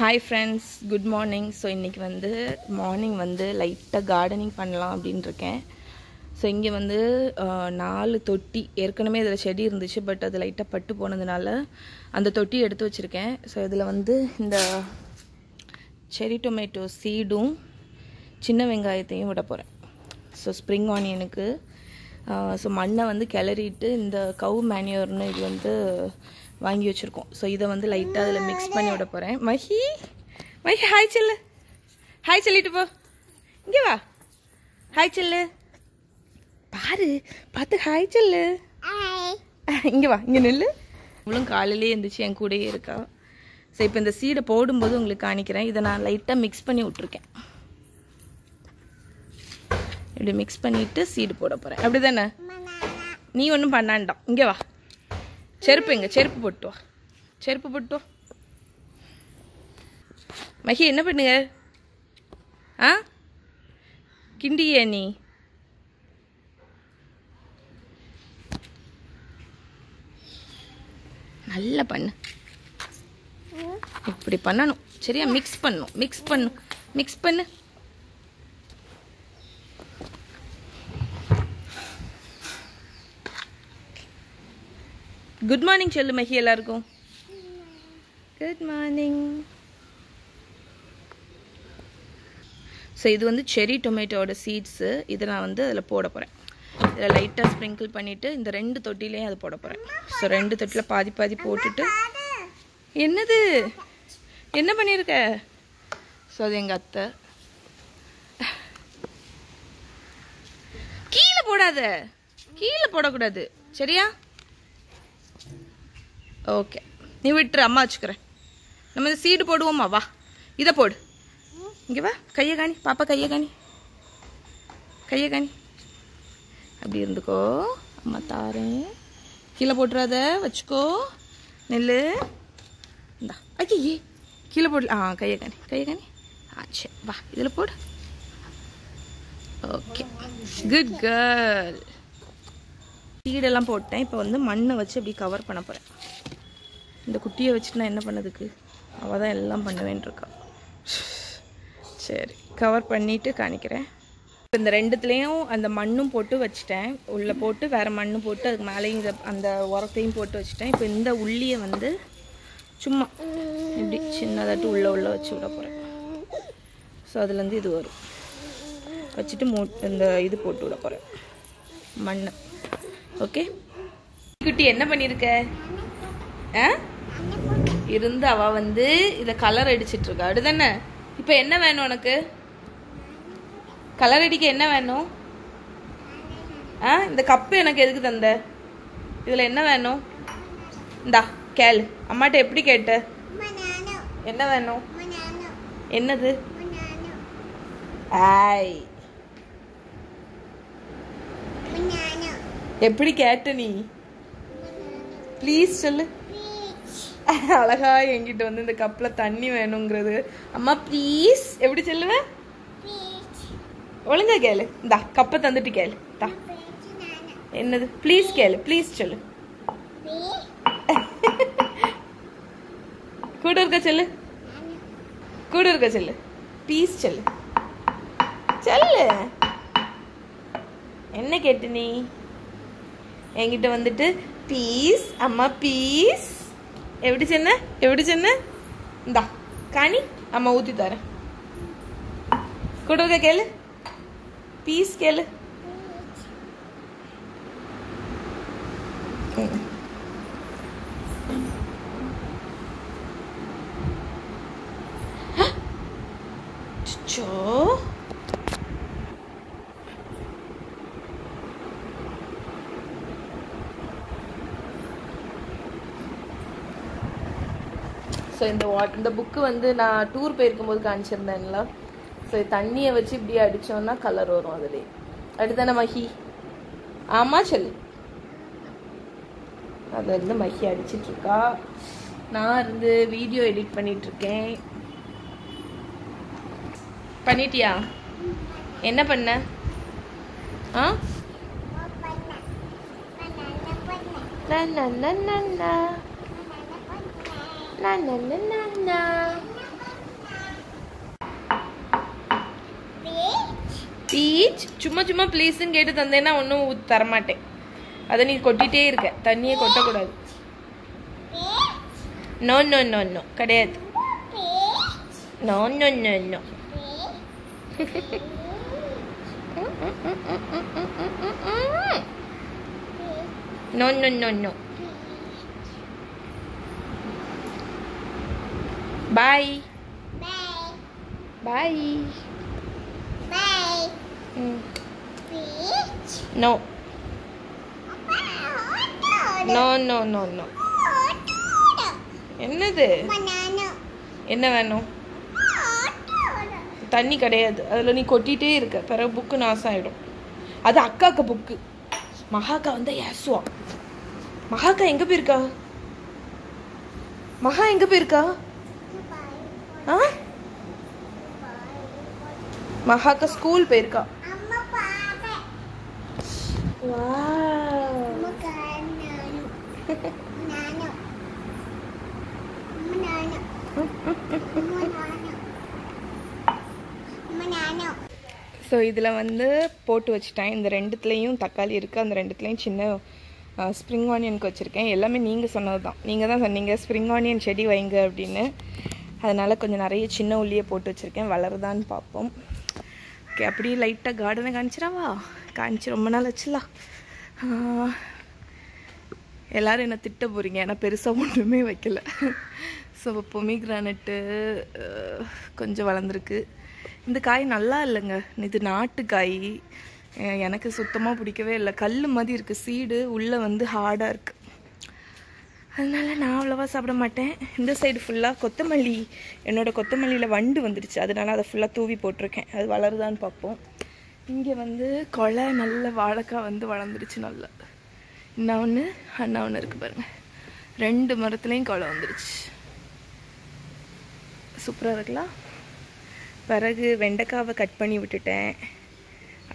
Hi friends good morning so இன்றைக்கி வந்து morning வந்து லைட்டாக கார்டனிங் பண்ணலாம் அப்படின்னு இருக்கேன். ஸோ இங்கே வந்து நாலு தொட்டி. ஏற்கனவே இதில் செடி இருந்துச்சு பட் அது லைட்டாக பட்டு போனதுனால அந்த தொட்டி எடுத்து வச்சுருக்கேன். ஸோ இதில் வந்து இந்த செரி டொமேட்டோ சீடும் சின்ன வெங்காயத்தையும் விட போகிறேன் ஸோ ஸ்ப்ரிங் ஆனியனுக்கு ஸோ மண்ணை வந்து கிளறிட்டு இந்த கவு மேனியூர்னு இது வந்து வாங்கி வச்சுருக்கோம். ஸோ இதை வந்து லைட்டாக அதில் மிக்ஸ் பண்ணி விட போகிறேன் மஹி மஹி ஹாய் செல்லு. ஹாய் சொல்லிட்டு போ. இங்கே வா. ஹாய் செல்லு. பாரு பார்த்து ஹாய் சொல்லு. இங்கே வா இங்கே நில்லு. இவளும் காலையிலே இருந்துச்சு என் கூடயே இருக்கா. ஸோ இப்போ இந்த சீடை போடும்போது உங்களுக்கு காணிக்கிறேன். இதை நான் லைட்டாக மிக்ஸ் பண்ணி விட்ருக்கேன் இப்படி மிக்ஸ் பண்ணிட்டு சீடு போட போகிறேன் அப்படி தானே நீ ஒன்றும் பண்ணாண்டாம். இங்கே வா. செருப்பு எங்க செருப்பு போட்டு வா. செருப்பு போட்டு வா. மகி என்ன பண்ணுங்க? ஆ? கிண்டிய நீ. நல்லா பண்ணு. இப்படி பண்ணணும். சரியா மிக்ஸ் பண்ணும் மிக்ஸ் பண்ணும் மிக்ஸ் பண்ணு. குட் மார்னிங் சொல்லு மஹி எல்லாருக்கும். குட் மார்னிங் ஸோ இது வந்து செரி டொமேட்டோட சீட்ஸு இதை நான் வந்து அதில் போட போகிறேன் இதில் லைட்டாக ஸ்ப்ரிங்கிள் பண்ணிவிட்டு இந்த ரெண்டு தொட்டிலையும் அது போட போகிறேன் ஸோ ரெண்டு தொட்டியில் பாதி பாதி போட்டுட்டு. என்னது? என்ன பண்ணியிருக்க ஸோ அது எங்கள் அத்தை. கீழே போடாத. கீழே போடக்கூடாது. சரியா? ஓகே நீ விட்டுரு அம்மா வச்சுக்கிறேன். நம்ம இந்த சீடு போடுவோமா வா. இதை போடு. இங்கே வா கையை காணி. பாப்பா கையை காணி. கையை காணி. அப்படி இருந்துக்கோ. அம்மா தாரேன் கீழே போட்டுறாத வச்சுக்கோ. நெல் இந்தா. ஐயே கீழே போடல ஆ கையை காணி. கையை காணி. ஆ சரி வா. இதில் போடு. ஓகே குட் கேர்ள் சீடெல்லாம் போட்டேன். இப்போ வந்து மண்ணை வச்சு அப்படி கவர் பண்ண போகிறேன் இந்த குட்டியை வச்சுட்டு நான் என்ன பண்ணதுக்கு? அவள் தான் எல்லாம் பண்ணுவேன்ருக்கா சரி கவர் பண்ணிவிட்டு காணிக்கிறேன் இப்போ இந்த ரெண்டுத்துலேயும் அந்த மண்ணும் போட்டு வச்சுட்டேன். உள்ளே போட்டு வேறு மண்ணும் போட்டு அதுக்கு மேலேயும் இந்த அந்த உரத்தையும் போட்டு வச்சுட்டேன். இப்போ இந்த உள்ளியை வந்து சும்மா இப்படி சின்னதாட்டு உள்ளே உள்ளே வச்சு விட போகிறேன் ஸோ அதுலேருந்து இது வரும். வச்சுட்டு மூ இந்த இது போட்டு விட போகிறேன் மண் ஓகே குட்டி என்ன பண்ணியிருக்க? ஆ? இருந்து அவ வந்து இத கலர் அடிச்சிட்டு இருக்கா அப்படிதானே? இப்போ என்ன வேணும் உனக்கு? கலர் அடிக்க என்ன வேணும்? ஆ இந்த கப்பு எனக்கு எதுக்கு தந்த? இதுல என்ன வேணும்? இந்தா கேளு. அம்மாட்ட எப்படி கேட்ட? என்ன வேணும்? என்னது? ஆய். எப்படி கேட்ட நீ? ப்ளீஸ் சொல்லு. அழகா என்கிட்ட வந்து இந்த கப்ல தண்ணி வேணுங்கிறது. அம்மா ப்ளீஸ் எப்படி சொல்லுவேன் ஒழுங்கா கேளு. இந்தா கப்பை தந்துட்டு கேளு. தா என்னது? ப்ளீஸ் கேளு. ப்ளீஸ் சொல்லு. கூட இருக்க சொல்லு. கூட இருக்க சொல்லு. ப்ளீஸ் சொல்லு. சொல்லு. என்ன கேட்டு நீ? என்கிட்ட வந்துட்டு பீஸ் அம்மா பீஸ் എവിടെ ചെന്ന്? എവിടെ ചെന്ന്? എന്താ കണി അമ്മ ഊത്തി തരാം കൂട്ടർക്കെ കേൾ. പീസ് കേൾ. இந்த வாட் இந்த புக்கு வந்து நான் டூர் போயிருக்கும்போது காமிச்சிருந்தேன்ல. ஸோ தண்ணியை வச்சு இப்படி அடித்தோன்னா கலர் வரும் அதுலேயே. அடுத்தானே மஹி ஆமாம் சொல்லு. அது இருந்து மஹி அடிச்சிட்டு இருக்கா நான் இருந்து வீடியோ எடிட் பண்ணிட்டு இருக்கேன் பண்ணிட்டியா? என்ன பண்ண? ஆ? நா நா La na na na na. Beach சும்மா சும்மா ப்ளீஸ்ன்னு கேட்டு தந்தேன்னா ஒன்றும் தரமாட்டேன். அதை நீ கொட்டிகிட்டே இருக்க. தண்ணியை கொட்டக்கூடாது. நோ நோ நோ நோ கிடையாது. No no no no no no no no bye bye no no no no no என்னது? என்ன வேணும்? தண்ணி கிடையாது. அதில் நீ கொட்டிகிட்டே இருக்க. பிறகு புக்கு நாசம் ஆகிடும் அது அக்காக்கு புக்கு மகாக்கா வந்து ஏசுவா. மகாக்கா எங்கே போயிருக்கா? மகா எங்கே போயிருக்கா? மகாக்கா ஸ்கூல் போயிருக்கா. ஸோ இதில் வந்து போட்டு வச்சுட்டேன். இந்த ரெண்டுத்துலேயும் தக்காளி இருக்குது அந்த ரெண்டுத்துலேயும் சின்ன ஸ்ப்ரிங் ஆனியனுக்கு வச்சுருக்கேன். எல்லாமே நீங்கள் சொன்னது தான் நீங்கள் தான் சொன்னீங்க ஸ்ப்ரிங் ஆனியன் செடி வைங்க அப்படின்னு. அதனால் கொஞ்சம் நிறைய சின்ன உள்ளியை போட்டு வச்சுருக்கேன். வளருதான்னு பார்ப்போம். ஓகே அப்படியே லைட்டாக கார்டனை காமிச்சிடாவா? காமிச்சு ரொம்ப நாள் வச்சுலாம் எல்லோரும் என்னை திட்ட போகிறீங்க ஏன்னா பெருசாக ஒன்றுமே வைக்கல. ஸோ பொமிக்ரானட்டு கொஞ்சம் வளர்ந்துருக்கு. இந்த காய் நல்லா இல்லைங்க. இது நாட்டு காய். எனக்கு சுத்தமாக பிடிக்கவே இல்லை. கல் மாதிரி இருக்குது சீடு உள்ளே வந்து ஹார்டாக இருக்குது அதனால நான் அவ்வளோவா சாப்பிட மாட்டேன். இந்த சைடு ஃபுல்லாக கொத்தமல்லி என்னோடய கொத்தமல்லியில் வண்டு வந்துடுச்சு அதனால அதை ஃபுல்லாக தூவி போட்டிருக்கேன். அது வளருதான்னு பார்ப்போம். இங்கே வந்து கொலை நல்ல வாழைக்காய் வந்து வளர்ந்துடுச்சு நல்லா. இன்னும் ஒன்று அண்ணா ஒன்று இருக்குது பாருங்கள் ரெண்டு மரத்துலேயும் கொலை வந்துடுச்சு சூப்பராக இருக்கலாம் பிறகு வெண்டைக்காவை கட் பண்ணி விட்டுட்டேன்.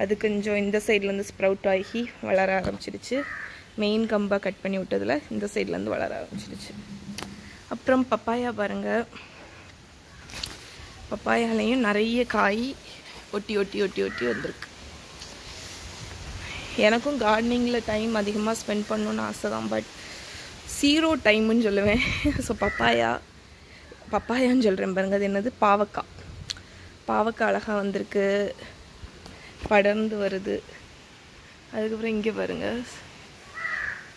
அது கொஞ்சம் இந்த சைட்லேருந்து ஸ்ப்ரவுட் ஆகி வளர ஆரம்பிச்சிடுச்சு மெயின் கம்பாக கட் பண்ணி விட்டதில் இந்த சைட்லேருந்து வளர ஆரம்பிச்சிடுச்சு. அப்புறம் பப்பாயா பாருங்கள் பப்பாயாலையும் நிறைய காய் ஒட்டி ஒட்டி ஒட்டி ஒட்டி வந்திருக்கு. எனக்கும் கார்டனிங்கில் டைம் அதிகமாக ஸ்பெண்ட் பண்ணணுன்னு ஆசை தான் பட் சீரோ டைமுன்னு சொல்லுவேன். ஸோ பப்பாயா பப்பாயான்னு சொல்கிறேன் பாருங்க. அது என்னது? பாவக்காய். பாவக்காய் அழகாக வந்திருக்கு. படர்ந்து வருது. அதுக்கப்புறம் இங்கே பாருங்கள்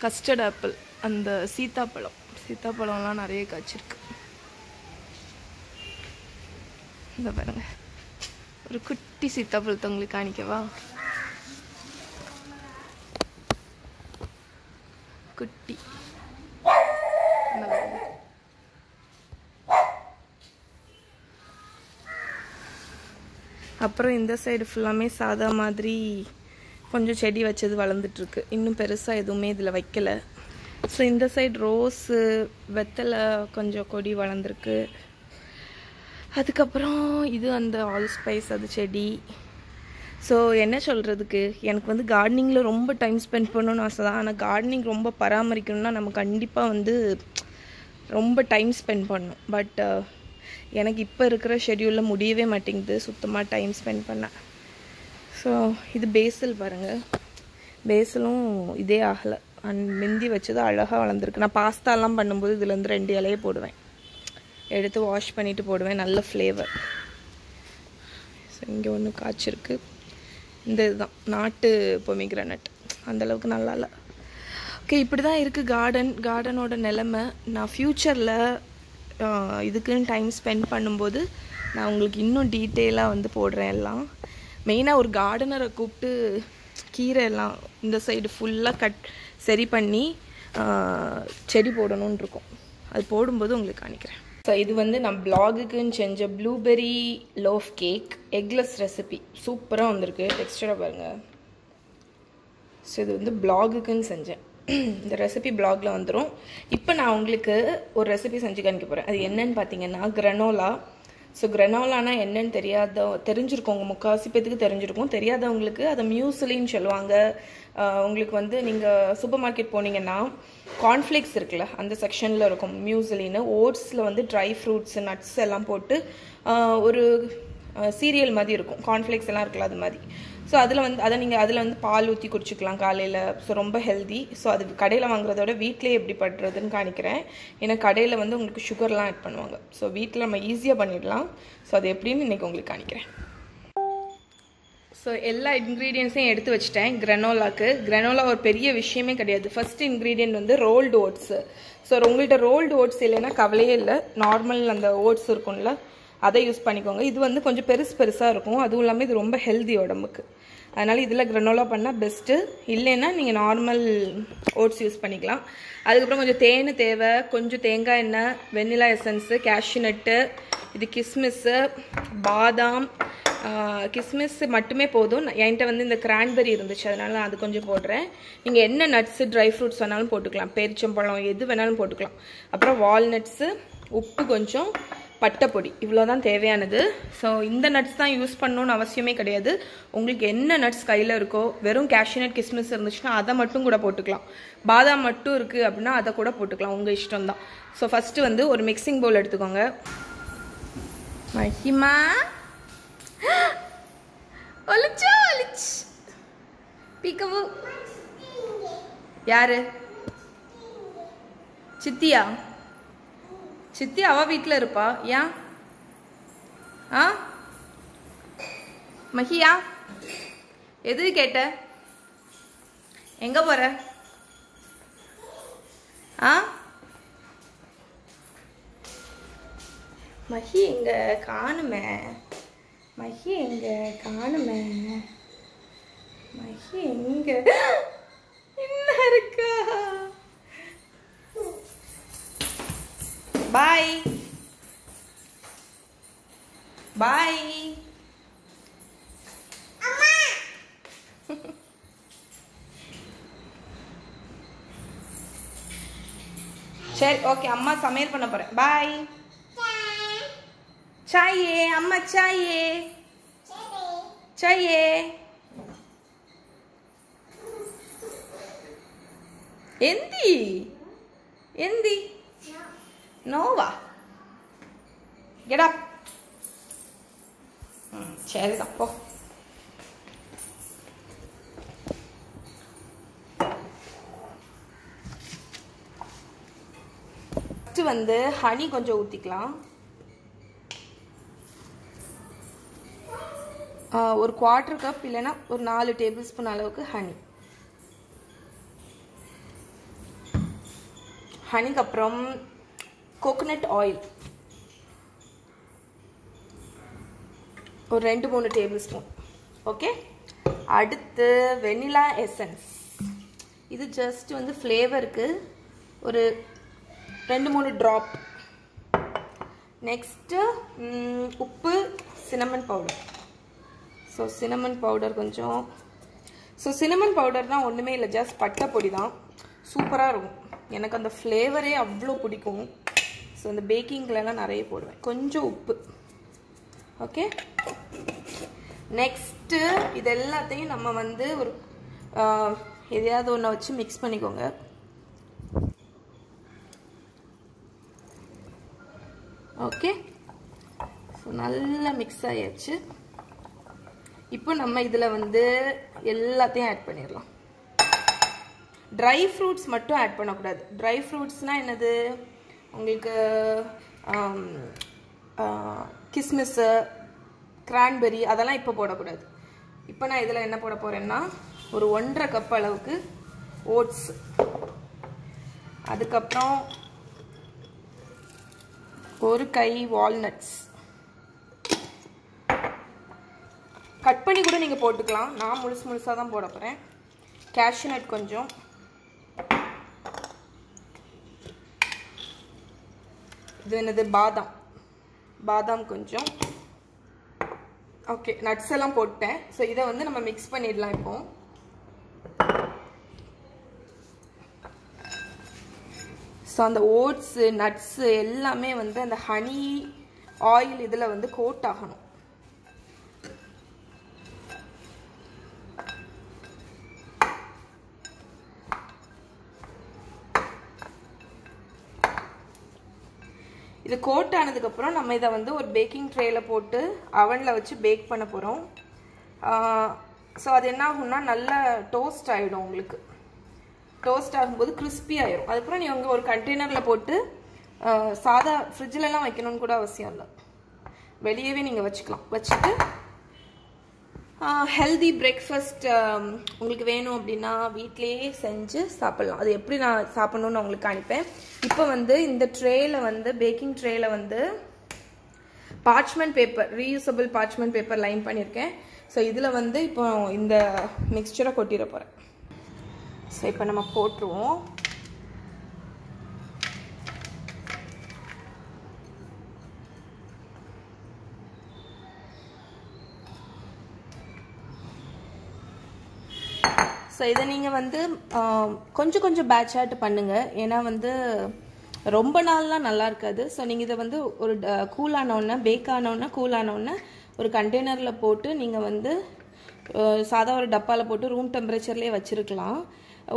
கஸ்டர்ட் ஆப்பிள் அந்த சீத்தாப்பழம். சீத்தாப்பழம்லாம் நிறைய காய்ச்சிருக்கு. இந்த பாருங்க. ஒரு குட்டி சீத்தாப்பழத்தை உங்களுக்கு காணிக்கவா? குட்டி. அப்புறம் இந்த சைடு ஃபுல்லாமே சாதா மாதிரி கொஞ்சம் செடி வச்சது வளர்ந்துட்டுருக்கு. இன்னும் பெருசாக எதுவுமே இதில் வைக்கல. ஸோ இந்த சைடு ரோஸு வெத்தலை கொஞ்சம் கொடி வளர்ந்துருக்கு. அதுக்கப்புறம் இது அந்த ஆல் ஸ்பைஸ் அது செடி. ஸோ என்ன சொல்கிறதுக்கு எனக்கு வந்து கார்டனிங்கில் ரொம்ப டைம் ஸ்பெண்ட் பண்ணணும்னு ஆசை தான். ஆனால் கார்டனிங் ரொம்ப பராமரிக்கணும்னா நம்ம கண்டிப்பாக வந்து ரொம்ப டைம் ஸ்பெண்ட் பண்ணணும். பட் எனக்கு இப்போ இருக்கிற ஷெட்யூலில் முடியவே மாட்டேங்குது. சுத்தமாக டைம் ஸ்பெண்ட் பண்ண. ஸோ இது பேசல் பாருங்கள் பேசலும் இதே ஆகலை அண்ட் மிந்தி வச்சது அழகாக வளர்ந்துருக்கு. நான் பாஸ்தாலாம் பண்ணும்போது இதுலேருந்து ரெண்டு இலையை போடுவேன். எடுத்து வாஷ் பண்ணிவிட்டு போடுவேன். நல்ல ஃப்ளேவர் ஸோ இங்கே ஒன்று காய்ச்சிருக்கு. இந்த இதுதான். நாட்டு பொமிக்ரானட் அந்தளவுக்கு நல்லா இல்லை. ஓகே இப்படி தான் இருக்குது கார்டன் கார்டனோட நிலமை. நான் ஃப்யூச்சரில் இதுக்குன்னு டைம் ஸ்பெண்ட் பண்ணும்போது நான் உங்களுக்கு இன்னும் டீட்டெயிலாக வந்து போடுறேன் எல்லாம். மெயினாக ஒரு கார்டனரை கூப்பிட்டு கீரை எல்லாம் இந்த சைடு ஃபுல்லாக கட் சரி பண்ணி செடி போடணும்னு இருக்கும். அது போடும்போது உங்களுக்கு காணிக்கிறேன் ஸோ இது வந்து நான் பிளாகுக்குன்னு செஞ்ச blueberry loaf cake eggless recipe சூப்பராக வந்திருக்கு. டெக்ஸ்டராக பாருங்கள் ஸோ இது வந்து பிளாகுக்குன்னு செஞ்சேன். இந்த ரெசிபி பிளாகில் வந்துடும் இப்போ நான் உங்களுக்கு ஒரு ரெசிபி செஞ்சு காணிக்க போகிறேன் அது என்னன்னு பார்த்தீங்கன்னா கிரனோலா ஸோ கிரனோலானா என்னன்னு தெரியாத தெரிஞ்சிருக்கோங்க முக்கால்வாசி பேத்துக்கு தெரிஞ்சிருக்கும். தெரியாதவங்களுக்கு அதை மியூசிலின்னு சொல்லுவாங்க. உங்களுக்கு வந்து நீங்கள் சூப்பர் மார்க்கெட் போனீங்கன்னா கார்ன்ஃப்ளேக்ஸ் இருக்குல்ல அந்த செக்ஷனில் இருக்கும் மியூசிலின்னு ஓட்ஸில் வந்து ட்ரை ஃப்ரூட்ஸ் நட்ஸ் எல்லாம் போட்டு ஒரு சீரியல் மாதிரி இருக்கும். கார்ன்ஃப்ளேக்ஸ் எல்லாம் இருக்குல்ல அது மாதிரி. ஸோ அதில் வந்து அதை நீங்கள் அதில் வந்து பால் ஊற்றி குடிச்சிக்கலாம் காலையில். ஸோ ரொம்ப ஹெல்தி ஸோ அது கடையில் வாங்குறத விட வீட்டிலே எப்படி பண்ணுறதுன்னு காணிக்கிறேன். ஏன்னா கடையில் வந்து உங்களுக்கு சுகர்லாம் ஆட் பண்ணுவாங்க. ஸோ வீட்டில் நம்ம ஈஸியாக பண்ணிடலாம். ஸோ அது எப்படின்னு இன்றைக்கி உங்களுக்கு காணிக்கிறேன். ஸோ எல்லா இன்க்ரீடியன்ஸையும் எடுத்து வச்சுட்டேன். கிரனோலாக்கு கிரனோலா ஒரு பெரிய விஷயமே கிடையாது. ஃபஸ்ட் இன்க்ரீடியன்ட் வந்து ரோல்டு ஓட்ஸு ஸோ உங்கள்கிட்ட ரோல்டு ஓட்ஸ் இல்லைன்னா கவலையே இல்லை. நார்மல் அந்த ஓட்ஸ் இருக்கும்ல அதை யூஸ் பண்ணிக்கோங்க. இது வந்து கொஞ்சம் பெருசு பெருசாக இருக்கும். அதுவும் இல்லாமல் இது ரொம்ப ஹெல்தி உடம்புக்கு. அதனால் இதில் கிரனோலா பண்ணால் பெஸ்ட்டு இல்லைன்னா நீங்கள் நார்மல் ஓட்ஸ் யூஸ் பண்ணிக்கலாம். அதுக்கப்புறம் கொஞ்சம் தேன் தேவை. கொஞ்சம் தேங்காய் எண்ணெய் வெண்ணிலா எசன்ஸு கேஷ்யூ நட்டு இது கிஸ்மிஸ்ஸு பாதாம் கிஸ்மிஸ் மட்டுமே போதும். என்கிட்ட வந்து இந்த கிரான்பெரி இருந்துச்சு. அதனால நான் அது கொஞ்சம் போடுறேன். நீங்கள் என்ன நட்ஸு ட்ரை ஃப்ரூட்ஸ் வேணாலும் போட்டுக்கலாம். பேரிச்சம்பழம் எது வேணாலும் போட்டுக்கலாம். அப்புறம் வால்நட்ஸு உப்பு கொஞ்சம். பட்டைப்பொடி. இவ்வளோ தான் தேவையானது. ஸோ இந்த நட்ஸ் தான் யூஸ் பண்ணணும்னு அவசியமே கிடையாது. உங்களுக்கு என்ன நட்ஸ் கையில் இருக்கோ வெறும் கேஷ்யூநட் கிஸ்மிஸ் இருந்துச்சுன்னா அதை மட்டும் கூட போட்டுக்கலாம். பாதாம் மட்டும் இருக்குது அப்படின்னா அதை கூட போட்டுக்கலாம். உங்கள் இஷ்டம் தான் ஸோ ஃபஸ்ட்டு வந்து ஒரு மிக்சிங் பவுல் எடுத்துக்கோங்க. மஹிமா ஒலிச்சு ஒலிச்சு பீக்கவு யாரு? சித்தியா? சித்தி அவ வீட்டில் இருப்பா. ஏன் ஆ? மஹியா எது கேட்ட? எங்கே போகிற ஆ? மஹி எங்க காணுமே? மஹி எங்க காணுமே? மஹி எங்க என்ன இருக்கா? பாய் பாய் சரி ஓகே அம்மா சமையல் பண்ண போறேன். பாய் சாயே அம்மா சாயே. சாயே. எந்தி? எந்தி? நோவா கெடா ம் சரிதான் போ ஃபஸ்ட்டு வந்து ஹனி கொஞ்சம் ஊற்றிக்கலாம் ஒரு குவார்ட்டர் கப் இல்லைன்னா ஒரு நாலு டேபிள் ஸ்பூன் அளவுக்கு ஹனி ஹனிக்கு அப்புறம் கோகோனட் ஆயில் ஒரு ரெண்டு மூணு டேபிள் ஸ்பூன் ஓகே அடுத்து வெனிலா எசன்ஸ் இது ஜஸ்ட் வந்து ஃப்ளேவருக்கு ஒரு ரெண்டு மூணு ட்ராப் நெக்ஸ்ட்டு உப்பு cinnamon powder so cinnamon powder கொஞ்சம். ஸோ சினமன் பவுடர்னால் ஒன்றுமே இல்லை ஜஸ்ட் பட்டை பொடி தான். சூப்பராக இருக்கும். எனக்கு அந்த ஃப்ளேவரே அவ்வளோ பிடிக்கும். ஸோ இந்த பேக்கிங்லலாம் நிறைய போடுவேன். கொஞ்சம் உப்பு. ஓகே நெக்ஸ்ட்டு இது எல்லாத்தையும் நம்ம வந்து ஒரு எதையாவது ஒன்றை வச்சு மிக்ஸ் பண்ணிக்கோங்க. ஓகே ஸோ நல்லா மிக்ஸ் ஆகியாச்சு இப்போ நம்ம இதில் வந்து எல்லாத்தையும் ஆட் பண்ணிடலாம். ட்ரை ஃப்ரூட்ஸ் மட்டும் ஆட் பண்ணக்கூடாது. ட்ரை ஃப்ரூட்ஸ்னால் என்னது? உங்களுக்கு கிஸ்மிஸ்ஸு கிரான்பெரி அதெல்லாம் இப்போ போடக்கூடாது. இப்போ நான் இதில் என்ன போட போகிறேன்னா ஒரு ஒன்றரை கப் அளவுக்கு ஓட்ஸ் அதுக்கப்புறம் ஒரு கை வால்நட்ஸ் கட் பண்ணி கூட நீங்கள் போட்டுக்கலாம். நான் முழுசு முழுசாக தான் போட போகிறேன் கேஷ்யூ நட் கொஞ்சம். இது என்னது? பாதாம். பாதாம் கொஞ்சம். ஓகே நட்ஸ் எல்லாம் போட்டேன். ஸோ இதை வந்து நம்ம மிக்ஸ் பண்ணிடலாம் இப்போ. ஸோ அந்த ஓட்ஸு நட்ஸு எல்லாமே வந்து அந்த ஹனி ஆயில் இதில் வந்து கோட் ஆகணும். இது கோட் ஆனதுக்கப்புறம் நம்ம இதை வந்து ஒரு பேக்கிங் ட்ரேயில் போட்டு அவனில் வச்சு பேக் பண்ண போகிறோம் ஸோ அது என்ன ஆகும்னா நல்லா டோஸ்ட் ஆகிடும் உங்களுக்கு. டோஸ்ட் ஆகும்போது கிறிஸ்பி ஆயிரும். அதுக்கப்புறம் நீ உங்கள் ஒரு கண்டெய்னரில் போட்டு சாதா ஃப்ரிட்ஜிலலாம் வைக்கணும்னு கூட அவசியம் இல்லை. வெளியவே நீங்கள் வச்சுக்கலாம். வச்சுட்டு ஹெல்தி பிரேக்ஃபாஸ்ட் உங்களுக்கு வேணும் அப்படின்னா வீட்டிலேயே செஞ்சு சாப்பிட்லாம். அது எப்படி நான் சாப்பிட்ணுன்னு உங்களுக்கு அனுப்பேன் இப்போ வந்து இந்த ட்ரேயில் வந்து பேக்கிங் ட்ரேயில் வந்து parchment paper reusable parchment paper line பண்ணியிருக்கேன். ஸோ இதில் வந்து இப்போ இந்த மிக்சரை கொட்டிட போகிறேன் ஸோ இப்போ நம்ம போட்டுருவோம். ஸோ இதை நீங்கள் வந்து கொஞ்சம் கொஞ்சம் பேட்ச் பண்ணுங்கள் ஏன்னா வந்து ரொம்ப நாள்லாம் நல்லா இருக்காது. ஸோ நீங்கள் இதை வந்து ஒரு கூல் ஆனவுடனே பேக் ஆனவுடனே கூல் ஆனவுடனே ஒரு கண்டெய்னரில் போட்டு நீங்கள் வந்து சாதா ஒரு டப்பாவில் போட்டு ரூம் டெம்பரேச்சர்லேயே வச்சுருக்கலாம்.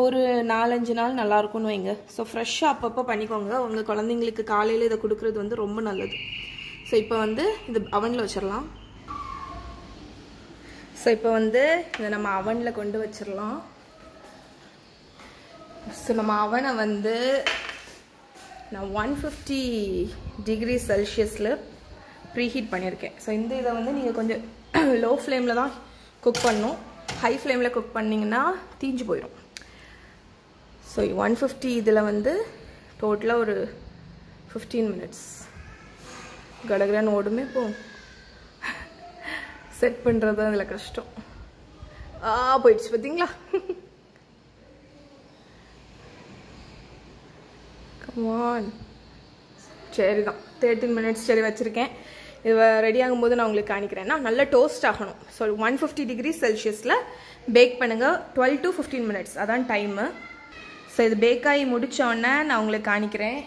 ஒரு நாலஞ்சு நாள் நல்லாயிருக்கும்னு வைங்க. ஸோ ஃப்ரெஷ்ஷாக அப்பப்போ பண்ணிக்கோங்க. உங்கள் குழந்தைங்களுக்கு காலையில் இதை கொடுக்குறது வந்து ரொம்ப நல்லது. ஸோ இப்போ வந்து இது அவனில் வச்சிடலாம் ஸோ இப்போ வந்து இதை நம்ம அவனில் கொண்டு வச்சிடலாம் ஸோ நம்ம அவனை வந்து நான் ஒன் ஃபிஃப்டி டிகிரி செல்சியஸில் ப்ரீஹீட் பண்ணியிருக்கேன். ஸோ இந்த இதை வந்து நீங்கள் கொஞ்சம் லோ ஃப்ளேமில் தான் குக் பண்ணணும். ஹை ஃப்ளேமில் குக் பண்ணிங்கன்னா தீஞ்சு போயிடும். ஸோ ஒன் ஃபிஃப்டி இதில் வந்து டோட்டலாக ஒரு ஃபிஃப்டீன் மினிட்ஸ் கடகடன்னு ஓடுமே போ. செட் பண்ணுறது தான் இதில் கஷ்டம். ஆ போயிடுச்சு பார்த்தீங்களா ஒன் சரி தான் தேர்ட்டின் மினிட்ஸ் சரி வச்சுருக்கேன். இது ரெடி ஆகும்போது நான் உங்களுக்கு காணிக்கிறேன்னா நல்லா டோஸ்ட் ஆகணும். ஸோ ஒன் ஃபிஃப்டி டிகிரி செல்சியஸில் பேக் பண்ணுங்கள் டுவெல் டு ஃபிஃப்டீன் மினிட்ஸ் அதான் டைமு ஸோ இது பேக் ஆகி முடித்தோடனே நான் உங்களுக்கு காணிக்கிறேன்.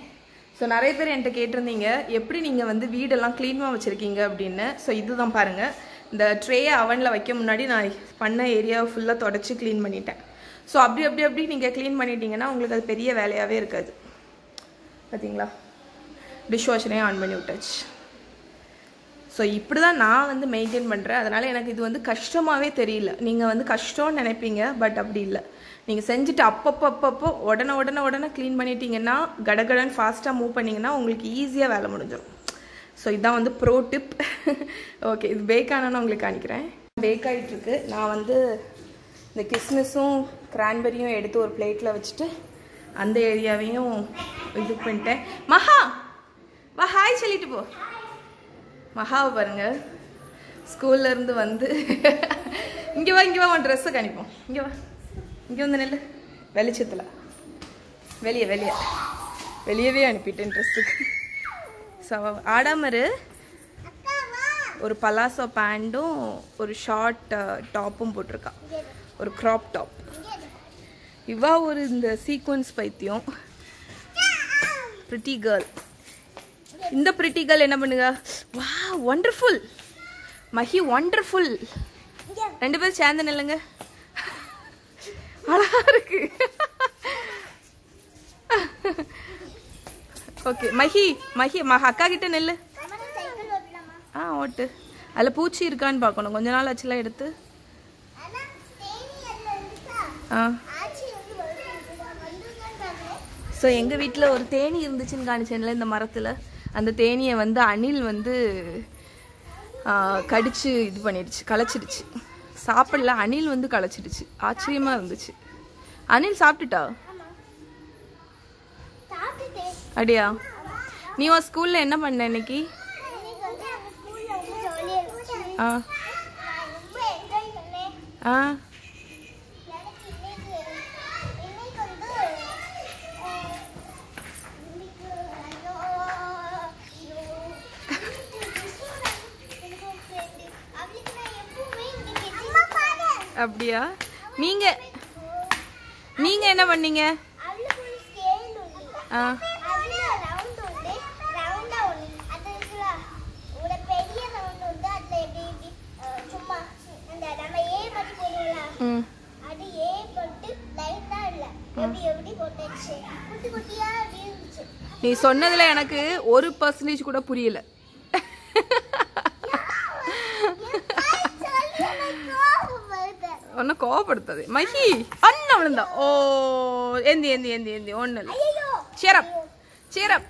ஸோ நிறைய பேர் என்கிட்ட கேட்டிருந்தீங்க. எப்படி நீங்கள் வந்து வீடெல்லாம் க்ளீனாக வச்சுருக்கீங்க அப்படின்னு. ஸோ இதுதான் பாருங்கள் இந்த ட்ரேயை அவனில் வைக்க முன்னாடி நான் பண்ண ஏரியாவை ஃபுல்லாக தொடச்சி க்ளீன் பண்ணிட்டேன். ஸோ அப்படி அப்படி அப்படி நீங்கள் க்ளீன் பண்ணிட்டீங்கன்னா உங்களுக்கு அது பெரிய வேலையாகவே இருக்காது. பார்த்தீங்களா டிஷ்வாஷரையும் ஆன் பண்ணி விட்டாச்சு. ஸோ இப்படி தான் நான் வந்து மெயின்டைன் பண்ணுறேன் அதனால் எனக்கு இது வந்து கஷ்டமாகவே தெரியல. நீங்கள் வந்து கஷ்டம்னு நினைப்பீங்க பட் அப்படி இல்லை. நீங்கள் செஞ்சுட்டு அப்பப்போ அப்பப்போ உடனே உடனே உடனே க்ளீன் பண்ணிட்டீங்கன்னா கடகடன் ஃபாஸ்ட்டாக மூவ் பண்ணிங்கன்னா உங்களுக்கு ஈஸியாக வேலை முடிஞ்சிடும். ஸோ இதான் வந்து ப்ரோ டிப் ஓகே இது பேக் ஆனால் உங்களுக்கு காணிக்கிறேன் பேக் ஆகிட்டுருக்கு நான் வந்து இந்த கிஸ்மிஸும் கிரான்பெரியும் எடுத்து ஒரு பிளேட்டில் வச்சுட்டு அந்த ஏரியாவையும் இது பண்ணிட்டேன். மகா! வா ஹாய் சொல்லிட்டு போ. மகாவை பாருங்க. ஸ்கூல்ல இருந்து வந்து. இங்க வா இங்க வா உன் ட்ரெஸ்ஸை கணிப்போம் இங்க வா. இங்க வந்து நெல்லு. வெளிச்சத்துல. வெளியே வெளியே. வெளியவே அனுப்பிட்டேன் ட்ரெஸ்ஸுக்கு ஸோ ஆடாமரு ஒரு பலாசோ பேண்டும் ஒரு ஷார்ட் டாப்பும் uh, போட்டிருக்கா. ஒரு க்ராப் டாப் இவா ஒரு இந்த சீக்வன்ஸ் பைத்தியம். பிரிட்டி கேர்ள் இந்த பிரிட்டி கேர்ள் என்ன பண்ணுங்க? வா ஒண்டர்ஃபுல் மஹி ஒண்டர்ஃபுல் ரெண்டு பேரும் சேர்ந்து நில்லுங்க. அழகா இருக்கு. ஓகே மஹி மஹி மஹ அக்கா கிட்ட நெல்லு. ஆ ஓட்டு. அதில் பூச்சி இருக்கான்னு பார்க்கணும். கொஞ்ச நாள் ஆச்சுலாம் எடுத்து. ஆ. ஸோ எங்கள் வீட்டில் ஒரு தேனி இருந்துச்சுன்னு காணிச்சேன்ல இந்த மரத்தில். அந்த தேனியை வந்து அணில் வந்து கடிச்சு இது பண்ணிடுச்சு களைச்சிடுச்சு. சாப்பிடல அணில் வந்து களைச்சிடுச்சு. ஆச்சரியமாக இருந்துச்சு. அணில் சாப்பிட்டுட்டா? அப்படியா நீ உன் ஸ்கூலில் என்ன பண்ண இன்னைக்கு? ஆ. ஆ. அப்படியா? நீங்க நீங்க என்ன பண்ணீங்க? ஆ. நீ சொன்னதுல எனக்கு ஒரு பர்சன்டேஜ் கூட புரியல. கோவப்படுத்தாது. மஹி அண்ணன் விழுந்தா. ஓ ஏந்தி ஏந்தி ஏந்தி ஏந்தி. ஒண்ணு இல்லை சேரப் சேரப்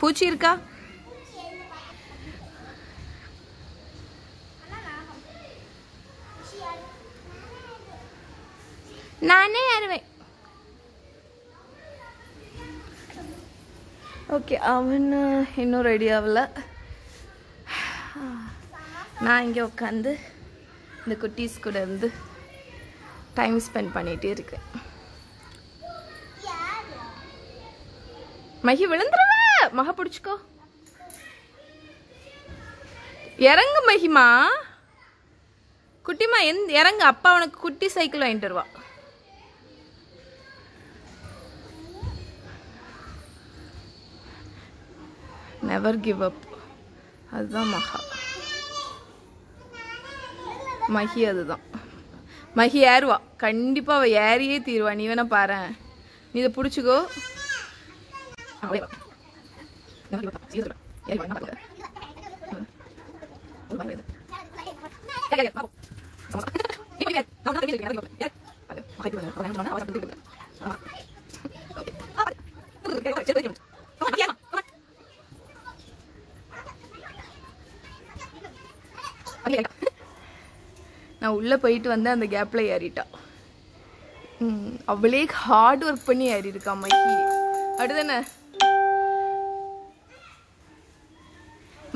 பூச்சி இருக்கா? நானே ஏறுவேன் ஓகே அவன் இன்னும் ரெடி ஆகல நான் இங்கே உட்காந்து இந்த குட்டீஸ் கூட இருந்து டைம் ஸ்பெண்ட் பண்ணிகிட்டே இருக்கேன். மகி விழுந்துருவ! மக பிடிச்சிக்கோ. இறங்கு மகிமா. குட்டிமா எந் இறங்கு. அப்பா அவனுக்கு குட்டி சைக்கிள் வாங்கிட்டு வருவான் நெவர் கிவ் அப் அதுதான் மகா. மஹி அதுதான். மஹி ஏறுவா. கண்டிப்பா அவ ஏறியே தீருவா. நீ வேணா பாரு. நீ இதை பிடிச்சிக்கோ. நான் உள்ளே போயிட்டு வந்து அந்த கேப்பில் ஏறிட்டா. ம், அவளே ஹார்ட் ஒர்க் பண்ணி ஏறி இருக்கா மஹி அப்படிதானே?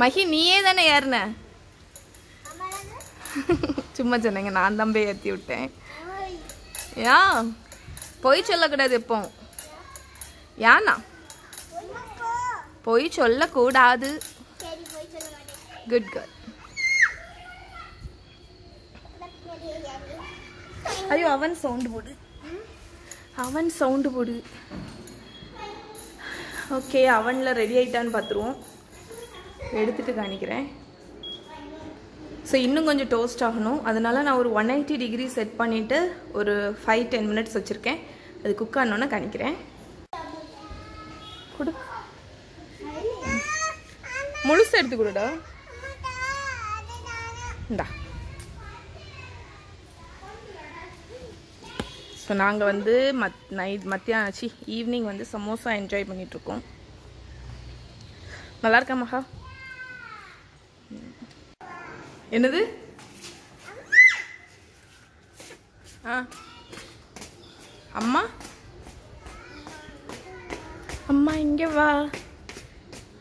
மஹி நீயே தானே ஏறின? சும்மா சொன்னேங்க நான் தான் போய் ஏற்றி விட்டேன். ஏன் பொய் சொல்லக்கூடாது எப்போ ஏன்னா பொய் சொல்லக்கூடாது. குட் கேர்ள் ஐயோ அவன் சவுண்டு போடு. அவன் சவுண்டு போடு. ஓகே அவனில் ரெடி ஆயிட்டான்னு பார்த்துருவோம் எடுத்துகிட்டு காணிக்கிறேன் ஸோ இன்னும் கொஞ்சம் டோஸ்ட் ஆகணும். அதனால் நான் ஒரு ஒன் எயிட்டி டிகிரி செட் பண்ணிவிட்டு ஒரு ஃபைவ் டென் மினிட்ஸ் வச்சுருக்கேன். அது குக் ஆனோன்னு காணிக்கிறேன் கொடு. முழுசு எடுத்து கொடுடா. இந்தா. ஸோ நாங்கள் வந்து மத் நைட் மத்தியானம் ஆச்சு ஈவினிங் வந்து சமோசா என்ஜாய் பண்ணிகிட்ருக்கோம் நல்லா இருக்கா மகா? என்னது? ஆ. அம்மா? அம்மா இங்கே வா.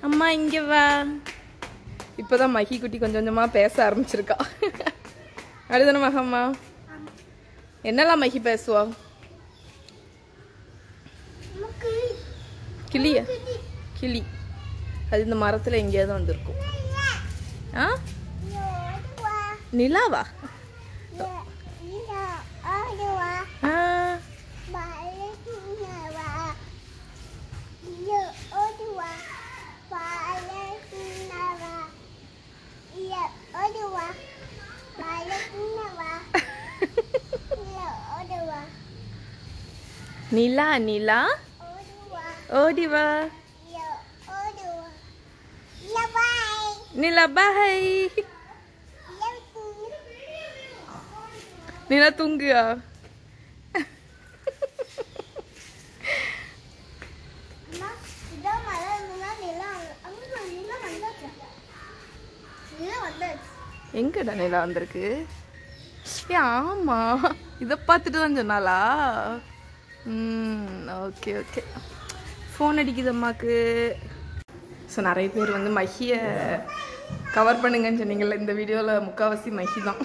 அம்மா இங்கே வா. இப்போதான் மகி குட்டி கொஞ்சம் கொஞ்சமாக பேச ஆரம்பிச்சிருக்கா. அடுதானே மகம்மா என்னெல்லாம் மகி பேசுவா? கிளியா கிளி. அது இந்த மரத்தில் எங்கேயாவது வந்திருக்கும். ஆ? நிலாவா? நிலா நிலா? ஓடி வா நிலா பாய். நிலா தூங்குயா? எங்கடா நிலா வந்திருக்கு? ஏ ஆமா. இதை பார்த்துட்டு தான் சொன்னாலா ஓகே ஓகே ஃபோன் அடிக்குது அம்மாக்கு. ஸோ நிறைய பேர் வந்து மஹியை கவர் பண்ணுங்கன்னு சொன்னீங்கல்ல இந்த வீடியோவில் முக்கால்வாசி மஹி தான்.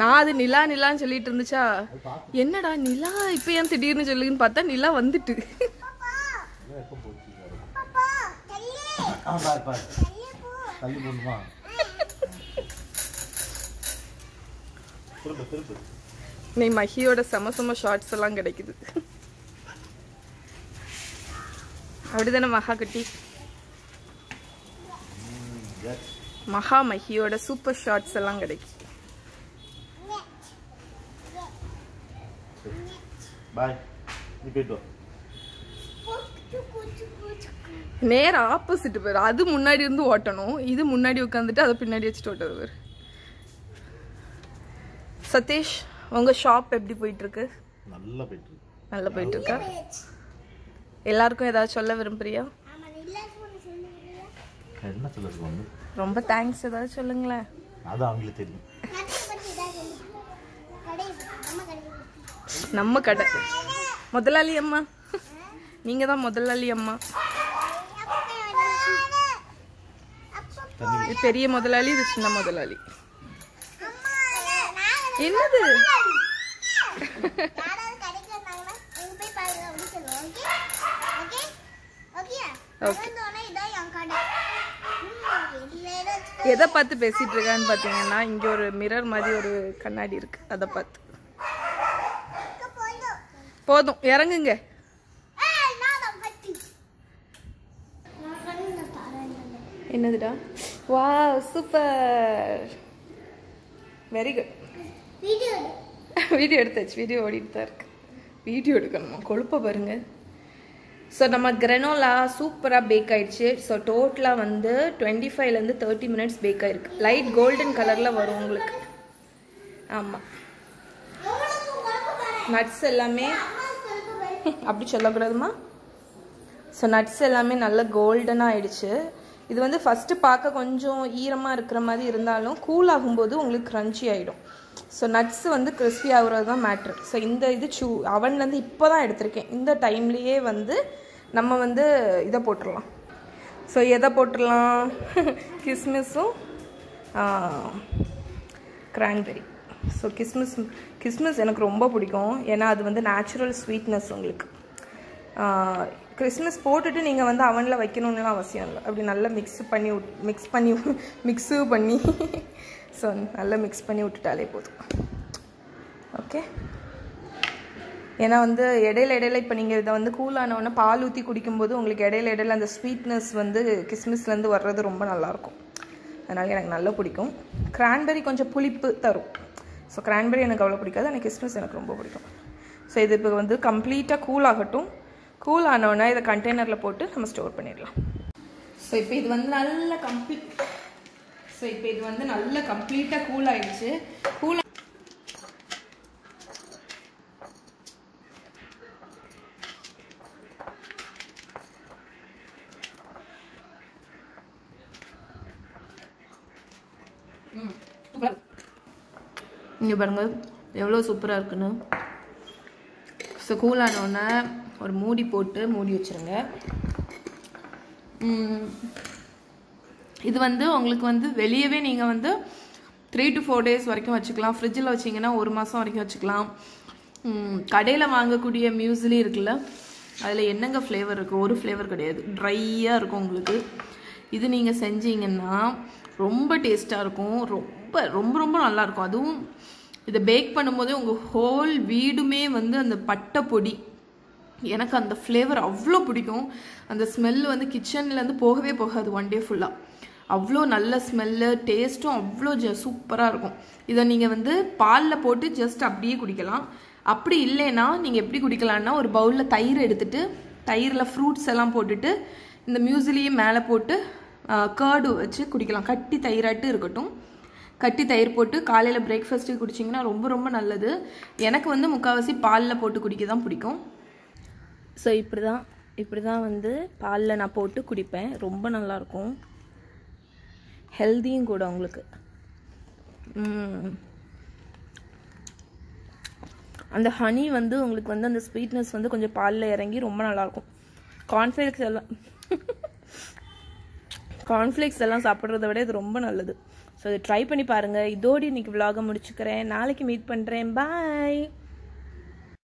நான் அது நிலா நிலான்னு சொல்லிட்டு இருந்துச்சா? என்னடா நிலா இப்போ ஏன் திடீர்னு சொல்லுன்னு பார்த்தா நிலா வந்துட்டு. தள்ளி போடணுமா நீ மஹியோட செம செம ஷார்ட்ஸ் எல்லாம் கிடைக்குது. அப்படிதானே மகா குட்டி? மகா மஹியோட சூப்பர் ஷார்ட்ஸ் எல்லாம் கிடைக்கும் பாய் நீ போயிட்டு வா. நேர ஆப்போசிட் பேர் அது முன்னாடி இருந்து ஓட்டணும். இது முன்னாடி உட்காந்துட்டு அதை பின்னாடி வச்சுட்டு ஓட்டது பேர். சதீஷ் உங்க ஷாப் எப்படி போயிட்டு இருக்கு நல்லா போயிட்டு இருக்கு நல்லா போயிட்டு இருக்கா எல்லாருக்கும் ஏதாவது சொல்ல விரும்புறியா? என்ன வந்து ரொம்ப தேங்க்ஸ் ஏதாவது சொல்லுங்களேன். அது அவங்களுக்கு தெரியும். நம்ம கடை. முதலாளி அம்மா. நீங்க தான் முதலாளி அம்மா. இது பெரிய முதலாளி இது சின்ன முதலாளி. என்னது? எதை பார்த்து பேசிட்டு இருக்கான்னு பாத்தீங்கன்னா இங்க ஒரு மிரர் மாதிரி ஒரு கண்ணாடி இருக்கு. அதை பார்த்து. போதும் இறங்குங்க. என்னதுடா? வா சூப்பர் வெரி குட் வீடியோ எடுத்தாச்சு வீடியோ ஓடிட்டு தான் இருக்கு. வீடியோ எடுக்கணுமா? கொழுப்ப பாருங்க. ஸோ நம்ம கிரெனோலா சூப்பராக பேக் ஆயிடுச்சு. ஸோ டோட்டலாக வந்து டுவெண்ட்டி ஃபைவ்லேருந்து தேர்ட்டி மினிட்ஸ் பேக் ஆயிருக்கு. லைட் கோல்டன் கலரில் வரும் உங்களுக்கு. ஆமாம் நட்ஸ் எல்லாமே அப்படி சொல்லக்கூடாதுமா? ஸோ நட்ஸ் எல்லாமே நல்லா கோல்டனாக ஆயிடுச்சு. இது வந்து ஃபஸ்ட்டு பார்க்க கொஞ்சம் ஈரமாக இருக்கிற மாதிரி இருந்தாலும் கூல் ஆகும்போது உங்களுக்கு க்ரன்ச்சி ஆகிடும் ஸோ நட்ஸ் வந்து கிறிஸ்பி ஆகுறது தான் மேட்ரு ஸோ இந்த இது சூ அவன்லேருந்து இப்போ தான் எடுத்திருக்கேன். இந்த டைம்லேயே வந்து நம்ம வந்து இதை போட்டுடலாம். ஸோ எதை போட்டுடலாம்? கிஸ்மிஸும் கிரான்பெரி ஸோ கிஸ்மிஸ் கிஸ்மிஸ் எனக்கு ரொம்ப பிடிக்கும். ஏன்னா அது வந்து நேச்சுரல் ஸ்வீட்னஸ் உங்களுக்கு. கிறிஸ்மஸ் போட்டுட்டு நீங்கள் வந்து அவனில் வைக்கணும்லாம் அவசியம் இல்லை. அப்படி நல்லா மிக்ஸ் பண்ணி விட் மிக்ஸ் பண்ணி மிக்ஸு பண்ணி ஸோ நல்லா மிக்ஸ் பண்ணி விட்டுட்டாலே போதும். ஓகே ஏன்னா வந்து இடையில இடையில இப்போ நீங்கள் இதை வந்து கூலானவுடனே பால் ஊற்றி குடிக்கும்போது உங்களுக்கு இடையில இடையில அந்த ஸ்வீட்னஸ் வந்து கிஸ்மிஸ்லேருந்து வர்றது ரொம்ப நல்லாயிருக்கும். அதனால் எனக்கு நல்லா பிடிக்கும். கிரான்பெரி கொஞ்சம் புளிப்பு தரும். ஸோ கிரான்பெரி எனக்கு அவ்வளோ பிடிக்காது. ஆனால் கிஸ்மிஸ் எனக்கு ரொம்ப பிடிக்கும். ஸோ இது இப்போ வந்து கம்ப்ளீட்டாக கூல் ஆகட்டும். கூல் ஆனோடனே இதை கண்டெய்னரில் போட்டு நம்ம ஸ்டோர் பண்ணிடலாம். ஸோ இப்போ இது வந்து நல்ல கம்ப்ளீட் ஸோ இப்போ இது வந்து நல்ல கம்ப்ளீட்டாக கூல் ஆயிடுச்சு. கூல் இங்கே பாருங்க எவ்வளோ சூப்பராக இருக்குன்னு. ஸோ கூல் ஆனோடனே ஒரு மூடி போட்டு மூடி வச்சுருங்க. இது வந்து உங்களுக்கு வந்து வெளியவே நீங்கள் வந்து த்ரீ டு ஃபோர் டேஸ் வரைக்கும் வச்சுக்கலாம். ஃப்ரிட்ஜில் வச்சிங்கன்னா ஒரு மாதம் வரைக்கும் வச்சுக்கலாம். கடையில் வாங்கக்கூடிய மியூஸ்லி இருக்குல்ல அதில் என்னங்க ஃப்ளேவர் இருக்குது ஒரு ஃப்ளேவர் கிடையாது. ட்ரையாக இருக்கும் உங்களுக்கு. இது நீங்கள் செஞ்சீங்கன்னா ரொம்ப டேஸ்ட்டாக இருக்கும். ரொம்ப ரொம்ப ரொம்ப நல்லாயிருக்கும் அதுவும் இதை பேக் பண்ணும்போதே உங்கள் ஹோல் வீடுமே வந்து அந்த பட்டை பொடி. எனக்கு அந்த ஃப்ளேவர் அவ்வளோ பிடிக்கும். அந்த ஸ்மெல் வந்து கிச்சன்லேருந்து போகவே போகாது ஒன் டே ஃபுல்லாக அவ்வளோ நல்ல ஸ்மெல்லு டேஸ்ட்டும் அவ்வளோ ஜ சூப்பராக இருக்கும். இதை நீங்கள் வந்து பாலில் போட்டு ஜஸ்ட் அப்படியே குடிக்கலாம். அப்படி இல்லைன்னா நீங்கள் எப்படி குடிக்கலாம்னா ஒரு பவுலில் தயிர் எடுத்துட்டு தயிரில் ஃப்ரூட்ஸ் எல்லாம் போட்டுட்டு இந்த மியூசிலியும் மேலே போட்டு கேர்டு வச்சு குடிக்கலாம். கட்டி தயிராட்டு இருக்கட்டும். கட்டி தயிர் போட்டு காலையில் பிரேக்ஃபாஸ்ட்டு குடிச்சிங்கன்னா ரொம்ப ரொம்ப நல்லது. எனக்கு வந்து முக்கால்வாசி பாலில் போட்டு குடிக்க தான் பிடிக்கும். ஸோ இப்படி தான் இப்படி தான் வந்து பாலில் நான் போட்டு குடிப்பேன். ரொம்ப நல்லாயிருக்கும் ஹெல்த்தியும் கூட உங்களுக்கு. அந்த ஹனி வந்து உங்களுக்கு வந்து அந்த ஸ்வீட்னஸ் வந்து கொஞ்சம் பாலில் இறங்கி ரொம்ப நல்லாயிருக்கும் கார்ன்ஃப்ளேக்ஸ் எல்லாம் கார்ன்ஃப்ளேக்ஸ் எல்லாம் சாப்பிட்றத விட இது ரொம்ப நல்லது. ஸோ இதை ட்ரை பண்ணி பாருங்கள் இதோடு இன்னைக்கு vlog-அ முடிச்சுக்கிறேன். நாளைக்கு மீட் பண்ணுறேன் பாய்